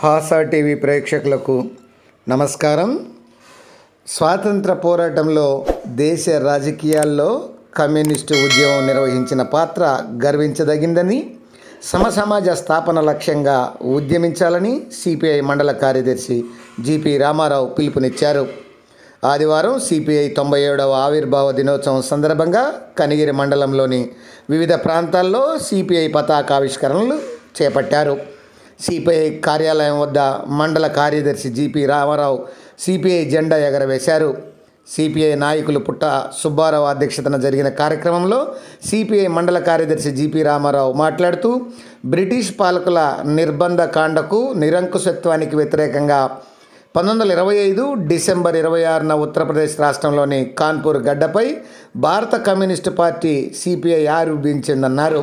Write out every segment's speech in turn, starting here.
Hasa TV ప్రేక్షకులకు నమస్కారం. స్వాతంత్ర పోరాటంలో దేశ రాజకీయాల్లో కమ్యూనిస్టు ఉద్యమం నిర్వహించిన పాత్ర గర్వించదగిందని సమసమాజ స్థాపన లక్ష్యంగా ఉద్యమించాలని సిపిఐ మండల కార్యదర్శి జిపి రామారావు పిలుపునిచ్చారు. ఆదివారం సిపిఐ తొంభై ఏడవ ఆవిర్భావ దినోత్సవం సందర్భంగా కనిగిరి మండలంలోని వివిధ ప్రాంతాల్లో సిపిఐ పతాకావిష్కరణలు చేపట్టారు. సిపిఐ కార్యాలయం వద్ద మండల కార్యదర్శి జిపి రామారావు సిపిఐ జెండా ఎగరవేశారు. సిపిఐ నాయకులు పుట్ట సుబ్బారావు అధ్యక్షతన జరిగిన కార్యక్రమంలో సిపిఐ మండల కార్యదర్శి జిపి రామారావు మాట్లాడుతూ బ్రిటిష్ పాలకుల నిర్బంధ కాండకు నిరంకుశత్వానికి వ్యతిరేకంగా పంతొమ్మిది వందల ఇరవై ఐదు డిసెంబర్ ఇరవై ఆరున ఉత్తరప్రదేశ్ రాష్ట్రంలోని కాన్పూర్ గడ్డపై భారత కమ్యూనిస్టు పార్టీ సిపిఐ ఆవిర్భించిందన్నారు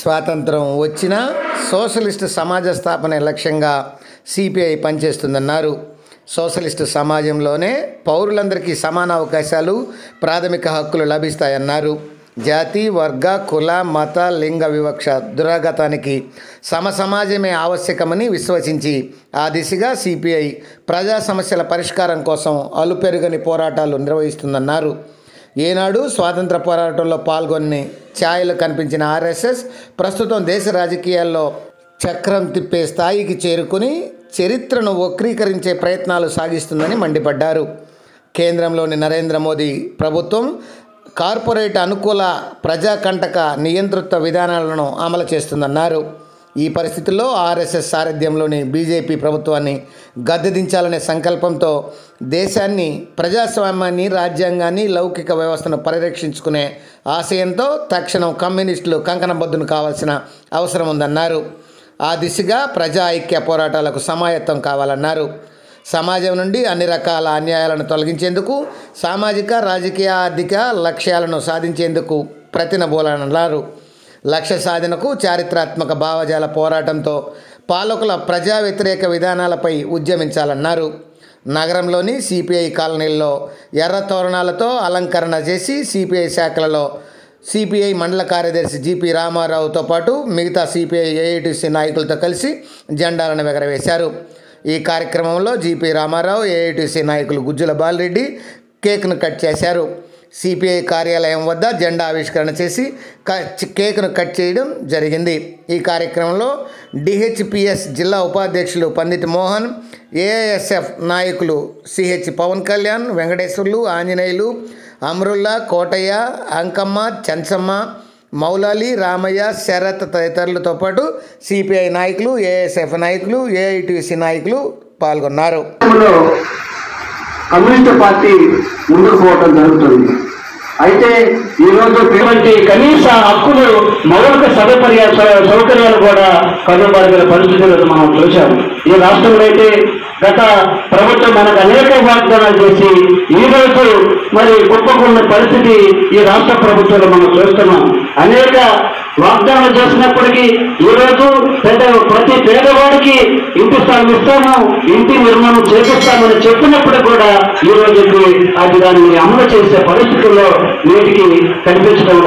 స్వాతంత్రం వచ్చినా సోషలిస్టు సమాజ స్థాపన లక్ష్యంగా సిపిఐ పనిచేస్తుందన్నారు. సోషలిస్టు సమాజంలోనే పౌరులందరికీ సమాన అవకాశాలు ప్రాథమిక హక్కులు లభిస్తాయన్నారు. జాతి వర్గ కుల మత లింగ వివక్ష దురాగతానికి సమ సమాజమే ఆవశ్యకమని విశ్వసించి ఆ దిశగా సిపిఐ ప్రజా సమస్యల పరిష్కారం కోసం అలుపెరుగని పోరాటాలు నిర్వహిస్తుందన్నారు. ఏనాడు స్వాతంత్ర పోరాటంలో పాల్గొని ఛాయలు కనిపించిన ఆర్ఎస్ఎస్ ప్రస్తుతం దేశ రాజకీయాల్లో చక్రం తిప్పే స్థాయికి చేరుకుని చరిత్రను వక్రీకరించే ప్రయత్నాలు సాగిస్తుందని మండిపడ్డారు. కేంద్రంలోని నరేంద్ర మోదీ ప్రభుత్వం కార్పొరేట్ అనుకూల ప్రజాకంటక నియంతృత్వ విధానాలను అమలు చేస్తుందన్నారు. ఈ పరిస్థితుల్లో ఆర్ఎస్ఎస్ సారథ్యంలోని బీజేపీ ప్రభుత్వాన్ని గద్దెదించాలనే సంకల్పంతో దేశాన్ని ప్రజాస్వామ్యాన్ని రాజ్యాంగాన్ని లౌకిక వ్యవస్థను పరిరక్షించుకునే ఆశయంతో తక్షణం కమ్యూనిస్టులు కంకణబద్దును కావాల్సిన అవసరం ఉందన్నారు. ఆ దిశగా ప్రజా ఐక్య పోరాటాలకు సమాయత్తం కావాలన్నారు. సమాజం నుండి అన్ని రకాల అన్యాయాలను తొలగించేందుకు సామాజిక రాజకీయ ఆర్థిక లక్ష్యాలను సాధించేందుకు ప్రతినబోలన్నారు లక్ష్య సాధనకు చారిత్రాత్మక భావజాల పోరాటంతో పాలకుల ప్రజా వ్యతిరేక విధానాలపై ఉద్యమించాలన్నారు. నగరంలోని సిపిఐ కాలనీల్లో ఎర్ర తోరణాలతో అలంకరణ చేసి సిపిఐ శాఖలలో సిపిఐ మండల కార్యదర్శి జిపి రామారావుతో పాటు మిగతా సిపిఐ ఏఐటిసి నాయకులతో కలిసి జెండాలను ఎగరవేశారు ఈ కార్యక్రమంలో జిపి రామారావు ఏఐటిసి నాయకులు గుజ్జుల బాలరెడ్డి కేక్ను కట్ చేశారు. సిపిఐ కార్యాలయం వద్ద జెండా ఆవిష్కరణ చేసి క- కేక్ను కట్ చేయడం జరిగింది. ఈ కార్యక్రమంలో డిహెచ్పిఎస్ జిల్లా ఉపాధ్యక్షులు పండిట్ మోహన్ ఏఐఎస్ఎఫ్ నాయకులు సిహెచ్ పవన్ కళ్యాణ్ వెంకటేశ్వర్లు ఆంజనేయులు అమరుల్లా కోటయ్య అంకమ్మ చంచమ్మ మౌలాలి రామయ్య శరత్ తదితరులతో పాటు సిపిఐ నాయకులు ఏఎస్ఎఫ్ నాయకులు ఏఐటిసి నాయకులు పాల్గొన్నారు. కమ్యూనిస్ట్ పార్టీ ముందుకు పోవటం జరుగుతుంది. అయితే ఈ రోజు ఇటువంటి కనీస హక్కులు మౌలిక సదుపాయ సౌ- సౌకర్యాలు కూడా కనుమరుగైన పరిస్థితులను మనం చూశాము. ఈ రాష్ట్రంలో అయితే గత ప్రభుత్వం మనకు అనేక వాగ్దానాలు చేసి ఈ రోజు మరి గొప్పకున్న పరిస్థితి ఈ రాష్ట్ర ప్రభుత్వంలో మనం చూస్తున్నాం. అనేక వాగ్దానం చేసినప్పటికీ ఈ రోజు ప్రతి పేదవాడికి ఇంటి స్థలం ఇస్తాము ఇంటి నిర్మాణం చేపిస్తామని చెప్పినప్పుడు కూడా ఈ రోజుకి అది దానిని అమలు చేసే పరిస్థితుల్లో నేటికి కనిపించడం